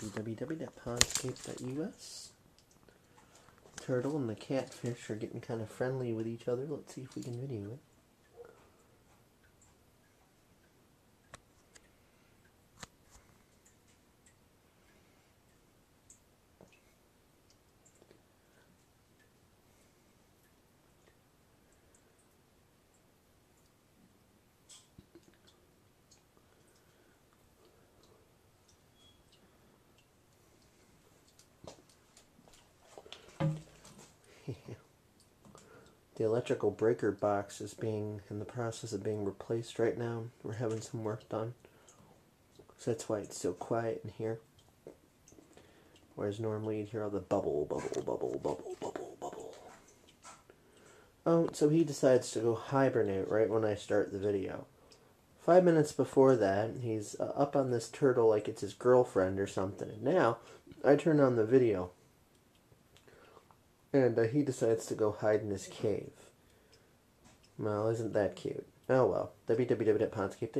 www.pondscape.us. Turtle and the catfish are getting kind of friendly with each other. Let's see if we can video it. The electrical breaker box is being in the process of being replaced right now. We're having some work done. So that's why it's so quiet in here. Whereas normally you'd hear all the bubble, bubble, bubble, bubble, bubble, bubble. Oh, so he decides to go hibernate right when I start the video. Five minutes before that, he's uh, up on this turtle like it's his girlfriend or something. And now, I turn on the video. And uh, he decides to go hide in his cave. Well, isn't that cute? Oh well. www.pondscape.us